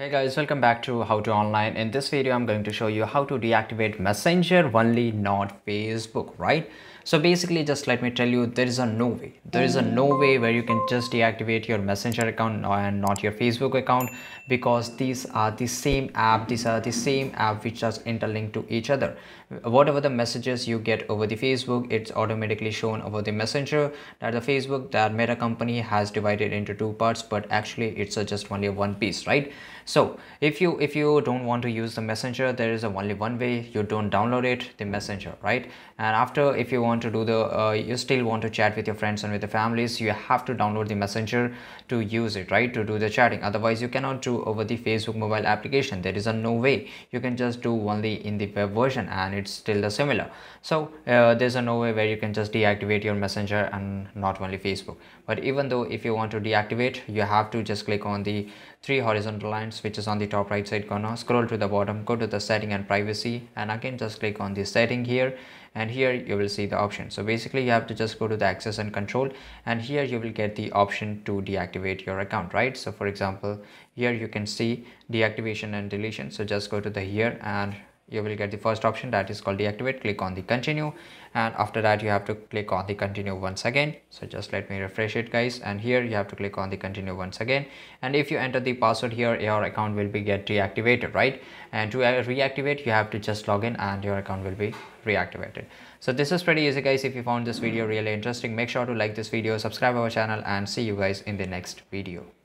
Hey guys, welcome back to How to Online. In this video, I'm going to show you how to deactivate Messenger only, not Facebook, right? So basically, just let me tell you, there is a no way. There is a no mm. way where you can just deactivate your Messenger account and not your Facebook account because these are the same app. These are the same app which are interlinked to each other. Whatever the messages you get over the Facebook, it's automatically shown over the Messenger. That the Facebook, that Meta company has divided into two parts, but actually it's just only one piece, right? So if you if you don't want to use the messenger there is only one way. You don't download it the messenger right? And after if you want to do the uh, you still want to chat with your friends and with the families you have to download the messenger to use it right? To do the chatting. Otherwise you cannot do over the facebook mobile application. There is a no way. You can just do only in the web version and it's still the similar. So uh, there's a no way where you can just deactivate your messenger and not only facebook. But even though if you want to deactivate you have to just click on the three horizontal lines which is on the top right side corner. Scroll to the bottom go to the setting and privacy and again just click on the setting here. And here you will see the option. So basically you have to just go to the access and control and here you will get the option to deactivate your account right? So for example here you can see deactivation and deletion. So just go to the here and you will get the first option that is called deactivate click on the continue and after that you have to click on the continue once again. So just let me refresh it guys and here you have to click on the continue once again. And if you enter the password here your account will be get deactivated right? And to uh, reactivate you have to just log in and your account will be reactivated. So this is pretty easy guys. If you found this video really interesting make sure to like this video subscribe our channel and see you guys in the next video